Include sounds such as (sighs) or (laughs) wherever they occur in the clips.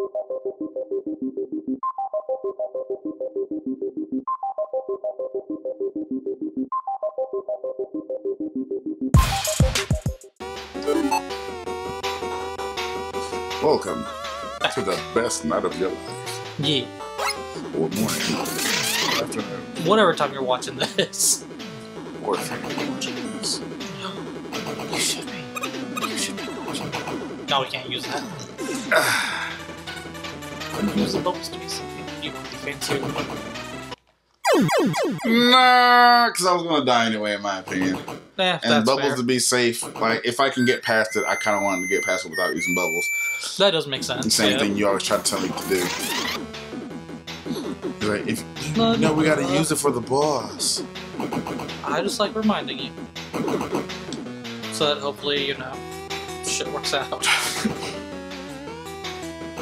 Welcome to the best night of your life. Yeah. Or morning. Afternoon. Whatever time you're watching this. Or if you're watching this. You should be. You should be watching. No, we can't use that. (sighs) (sighs) (sighs) Couldn't use the bubbles to be something. You to be. Nah, because I was going to die anyway, in my opinion. Nah, And that's bubbles fair. to be safe. Like, if I can get past it, I kind of wanted to get past it without using bubbles. That does make sense. The same yeah. thing you always try to tell me to do. Like, if, No, no, we got to no. use it for the boss. I just like reminding you. So that hopefully, you know, shit works out. (laughs)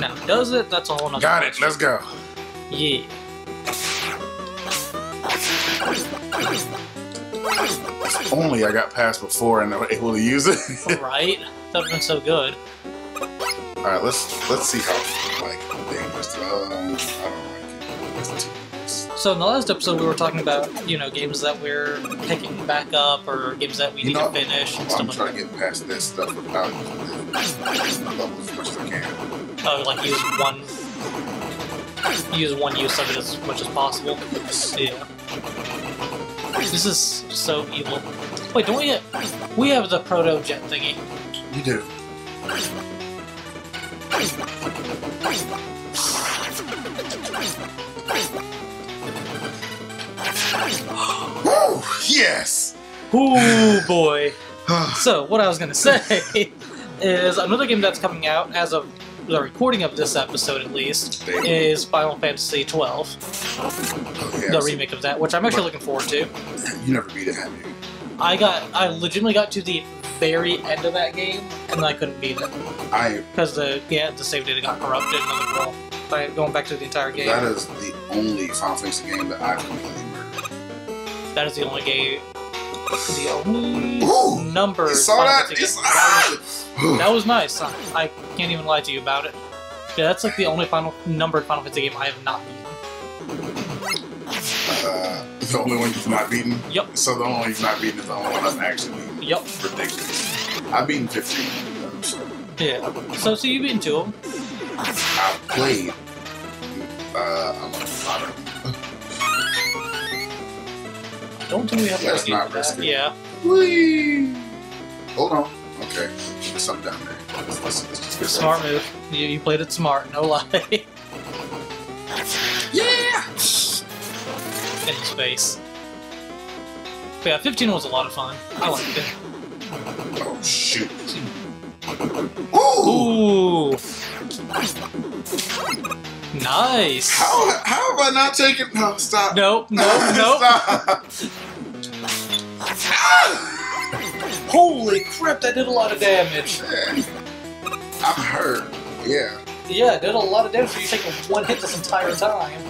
now, does it? That's a whole nother Got it. Let's go. Yeah. If only I got past before and I was able to use it. (laughs) right? That would have been so good. All right, let's let's see how So in the last episode, we were talking about, you know, games that we're picking back up or games that we You need know, to finish and I'm stuff like trying to get past this stuff without bubbles as much as I can. Oh, like use one, use one use of it as much as possible. Yeah. This is so evil. Wait, don't we? We have the proto jet thingy. You do. Woo! Yes. Ooh boy. (sighs) So what I was gonna say is another game that's coming out as of the recording of this episode, at least, is Final Fantasy XII, Oh, the remake of that, which I'm actually looking forward to. You never beat it, have you? I got, I legitimately got to the very end of that game, and I couldn't beat it I. because the yeah the save data got corrupted. And I'm like, well, by going back to the entire game, That is the only Final Fantasy game that I've completely murdered. That is the only game, the only Ooh, number. You saw that? You saw That was, that? was nice. I, I can't even lie to you about it. Yeah, that's like the only final numbered Final Fantasy game I have not beaten. Uh, the only one you've not beaten. Yep. So the only one you've not beaten is the only one I've actually beaten. Yep. Ridiculous. I've beaten 15 of them, so Yeah. So, so you've beaten two of them. I've played uh, a lot of Don't me we have to not risk it. Yeah. Whee! Hold on. Okay. Something down there. Let's, let's, let's just Smart move. You, you played it smart. No lie. (laughs) Yeah! In his face. But yeah, 15 was a lot of fun. I liked it. Oh, shoot. Ooh! Ooh. Nice. How, how have I not taken... No, stop. Nope. Nope. (laughs) Nope. Stop. (laughs) Holy crap! That did a lot of damage. I'm hurt. Yeah. Yeah, it did a lot of damage. So you taking one hit this entire time.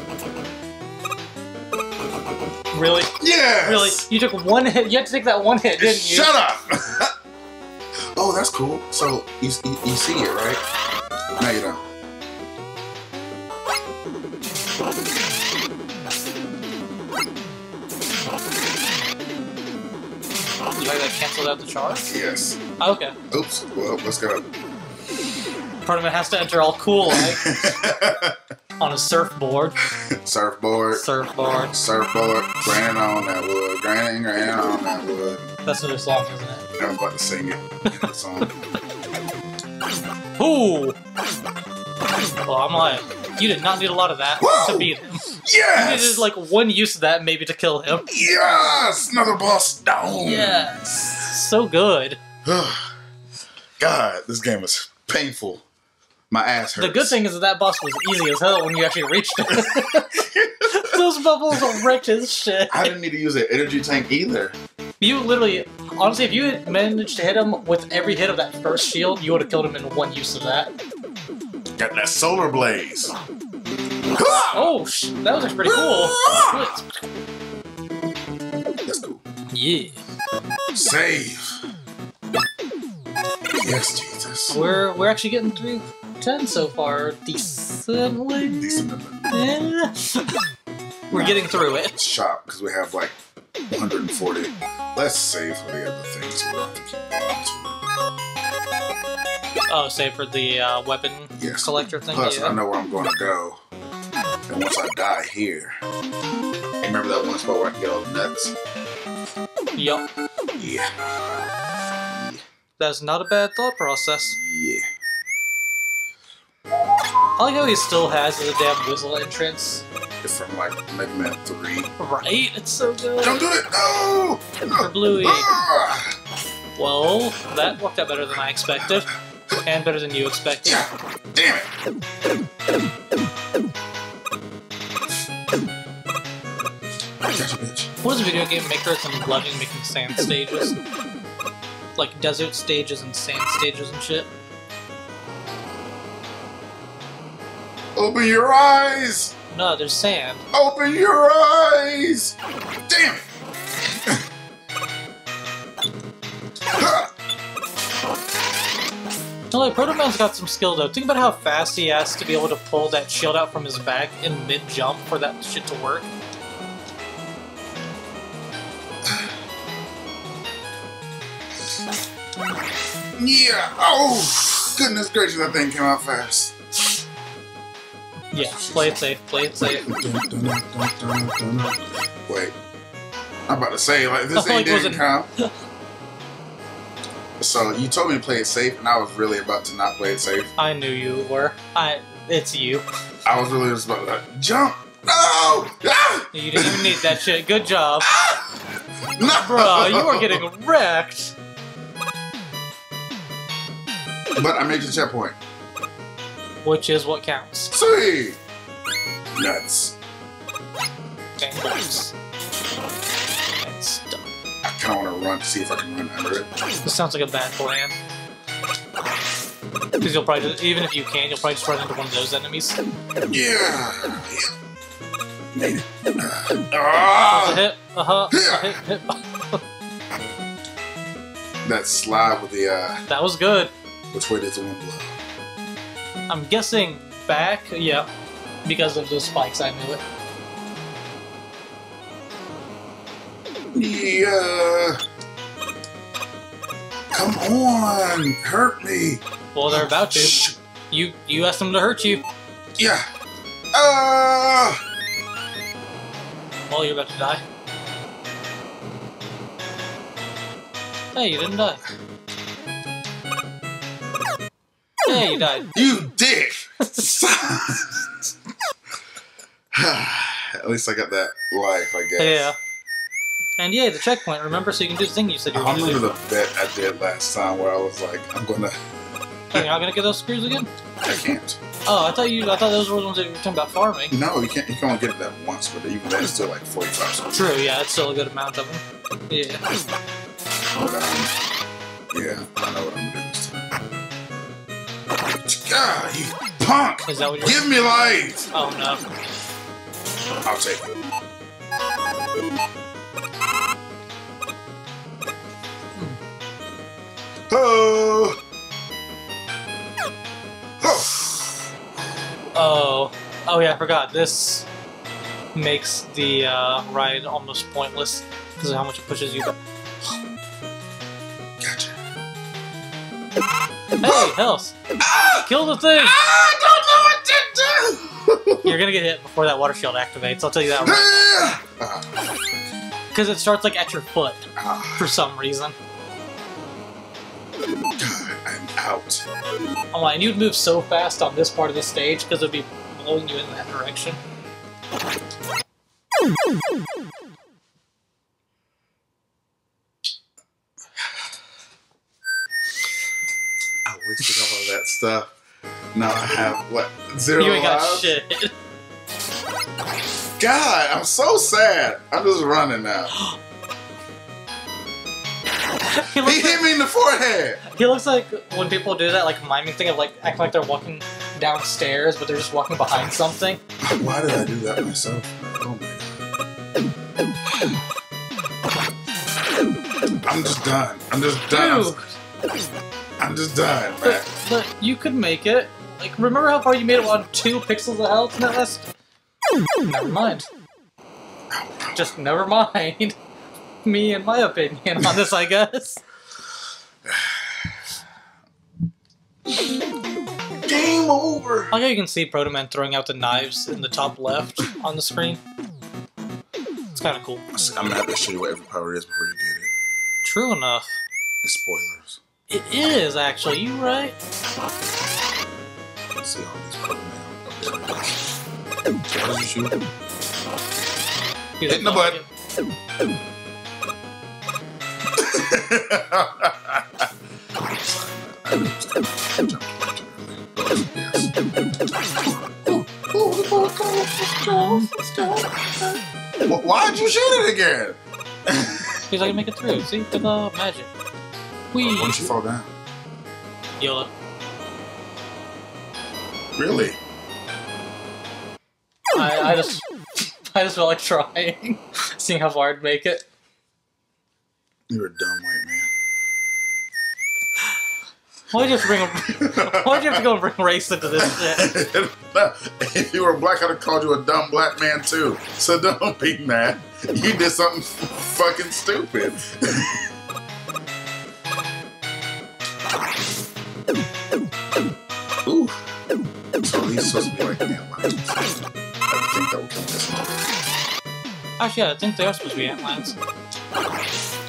Really? Yeah. Really? You took one hit. You had to take that one hit, didn't you? Shut up! (laughs) oh, that's cool. So, you, you, you see it, right? No, you don't. You like that canceled out the charge? Yes. Oh, okay. Oops. Well, let's go. Part of it has to enter all cool like (laughs) on a surfboard. Surfboard. Surfboard. Surfboard. Grinding on that wood. Grinding, grinding on that wood. That's the new song, isn't it? I was about to sing it. in the song. Ooh! Well, I'm like, you did not need a lot of that Whoa! to beat him. You Yes! needed like one use of that maybe to kill him. Yes! Another boss down! Yes! So good. (sighs) God, this game is painful. My ass hurts. The good thing is that that boss was easy as hell when you actually reached it. (laughs) (laughs) Those bubbles wrecked his shit. I didn't need to use an energy tank either. You literally, honestly, if you had managed to hit him with every hit of that first shield, you would have killed him in one use of that. Got that solar blaze. Oh, that was pretty cool. That's cool. Yeah. Save. Yes, Jesus. We're we're actually getting through 10 so far. Decently. Decent. Eh. We're getting through it. Shop because we have like 140. Let's save for the other things. We don't have to keep going to. Oh, save for the uh, weapon Yes. collector thing? Plus, I know where I'm going to go. And once I die here, remember that one spot where I can get all the nuts? Yup. Yeah. That's not a bad thought process. Yeah. I like how he still has the damn whistle entrance. It's from like Mega Man 3. Right? It's so good. Don't do it! No! For Bluey. Ah! Well, that worked out better than I expected. And better than you expected. Yeah! Damn it! What is video game makers and loving making sand stages? Like desert stages and sand stages and shit. Open your eyes! No, there's sand. Open your eyes! Damn it! No, like, Proto Man's got some skill though. Think about how fast he has to be able to pull that shield out from his back in mid jump for that shit to work. yeah! Oh! Goodness gracious, that thing came out fast. Yeah, play it safe, play it safe. Wait. I'm about to say, like, this (laughs) ain't wasn't- didn't come. (laughs) So, you told me to play it safe, and I was really about to not play it safe. I knew you were. I. It's you. I was really just about to, like, jump! No! Ah! You didn't even need that shit. Good job, No! bro. You are getting wrecked. But I made the checkpoint. Which is what counts. Sweet! Nuts. Bangers. And stuff. I kind of want to run to see if I can run under it. This sounds like a bad plan. Because you'll probably, just, even if you can, you'll probably just run into one of those enemies. Yeah! Made it. Ah! hit? Uh huh. Yeah. Hit, hit. That slide with the, uh, That was good. which way does the wind blow? I'm guessing back. Yeah, because of the spikes. I knew it. Yeah! Come on! Hurt me! Well, they're about to. Shh. You you asked them to hurt you. Yeah! Ah! Well, you're about to die. Hey, you didn't die. Hey, you died. (laughs) You dick! (laughs) (sighs) At least I got that life, I guess. Yeah. And yay, the checkpoint. Remember, so you can do the thing you said you were I going to remember do. the bet I did last time where I was like, I'm gonna. You're not going to get those screws again? I can't. Oh, I thought you. I thought those were the ones that you were talking about farming. No, you can't. You can only get that once, but even then, it's still like 45 something. True. Yeah, it's still a good amount of them. Yeah. But, um, yeah, I know what I'm gonna do this time. God, you punk! Is that what you're? Give me light! Oh no. I'll take it. Oh! Oh! Oh. Oh yeah, I forgot. This makes the uh, ride almost pointless because of how much it pushes you. Gotcha. Hey, health! Kill the thing! I don't know what to do! You're gonna get hit before that water shield activates. I'll tell you that right. Ah, Because it starts like at your foot ah, for some reason. Out. Oh my, and you'd move so fast on this part of the stage because it'd be blowing you in that direction. I wasted all of that stuff. Now I have what zero you ain't got lives? shit. God, I'm so sad. I'm just running now. (gasps) (gasps) (gasps) he, He hit like, me in the forehead. he looks like when people do that, like miming thing of like acting like they're walking downstairs, but they're just walking behind something. Why did I do that myself? Oh my god. I'm just done. I'm just done. Dude, I'm, just done, man. but, but you could make it. Like, remember how far you made it on two pixels of health in that last? Never mind. Just never mind. (laughs) Me and my opinion on this, I guess. Game over. I like how you can see Proto Man throwing out the knives in the top left on the screen. It's kind of cool. I'm gonna have to show you what every power is before you get it. True enough. It's spoilers. It is, actually. You right? Let's see all these Proto Man. There it is. What did you shoot? Hit the butt. Why'd you shoot it again? Because I can make it through. See? The uh, magic. Whee! Why don't you fall down? YOLO. Really? I, I just... (laughs) I just felt like trying. (laughs) Seeing how far I'd make it. You're a dumb white man. (sighs) Why'd you have to bring... (laughs) Why'd you have to go and bring race into this shit? (laughs) if you were black, I'd have called you a dumb black man too. So (laughs) don't be mad. You did something fucking stupid. Ooh. So these supposed to be like ant. I think that will kill this one. Actually, yeah, I think they are supposed to be antlions.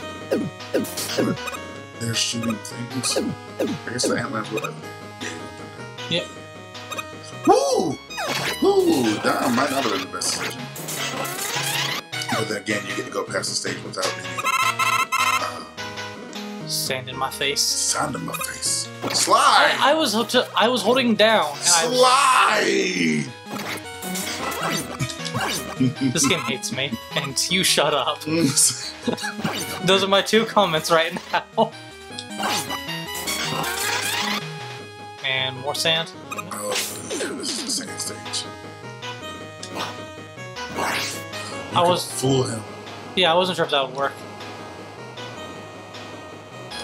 They're shooting things. I guess the ant lions will. Yep. Woo! Woo! That might not have been the best decision. But then again, you get to go past the stage without any uh, Sand in my face. Sand in my face. Slide! I, I was hooked I was holding down, Slide! This game hates me, and you shut up. (laughs) Those are my two comments right now. And more sand. oh, this is the same stage. You I was- fool him. Yeah, I wasn't sure if that would work.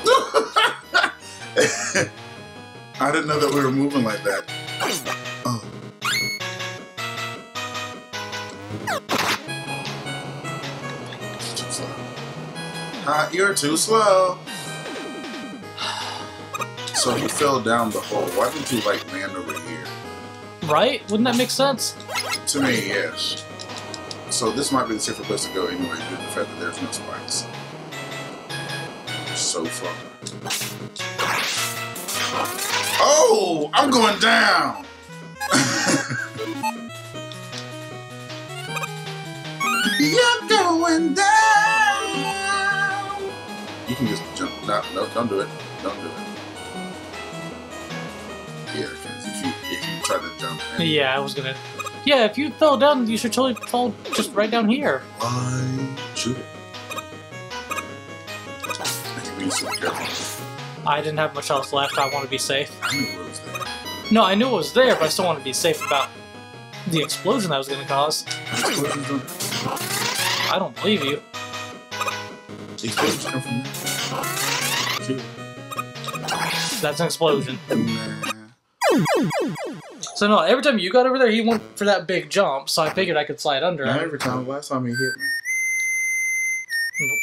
(laughs) I didn't know that we were moving like that. Slow. Ah, you're too slow. So he fell down the hole. Why didn't you like land over here? Right? Wouldn't that make sense? To me, yes. So this might be the safer place to go anyway, due to the fact that there's no spikes. So far. Oh, I'm going down. (laughs) You're going down. You can just jump. No, no, don't do it. Don't do it. Yeah, because if you if you try to jump, and Yeah, I was gonna. Yeah, if you fell down, you should totally fall just right down here. Why shoot it? I think we need to be careful. I didn't have much else left. I want to be safe. I knew it was there. No, I knew it was there, but I still want to be safe about the explosion that was gonna cause. I don't believe you. That's an explosion. So no, every time you got over there, he went for that big jump. So I figured I could slide under. Not him. every time. Last time he hit me. Nope.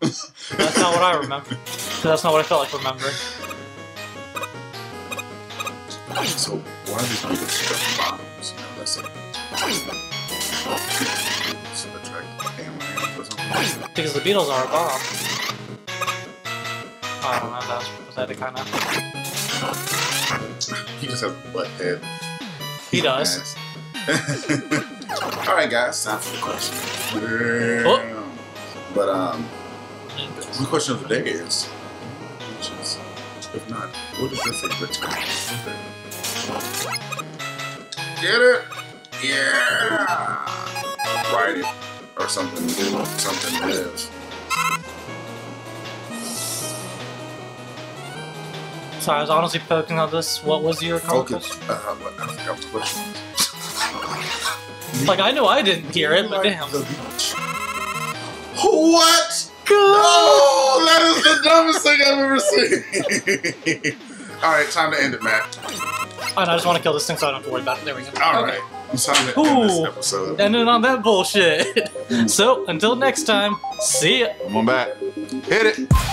That's not what I remember. That's not what I felt like remembering. So why do these people bombs? You know, that's a attract aliens or something. Because the Beatles are a bomb. I don't know, that was pathetic, kind of. He just has a butt head. He does. (laughs) All right, guys, time for the question. Oh. But um, the question of the day is, which is, if not, what is your favorite time? Get it? Yeah. Write it or something. Something live. So I was honestly poking on this. What was your Focus. comment? Uh, I forgot the question. Like, I know I didn't hear it, but damn. What? God! Oh, that is the dumbest thing I've ever seen. (laughs) All right, time to end it, Matt. No, I just want to kill this thing so I don't have to worry about it. There we go. All okay. right. To end this episode. Ending on that bullshit. (laughs) so, until next time, see ya. Come on back. Hit it.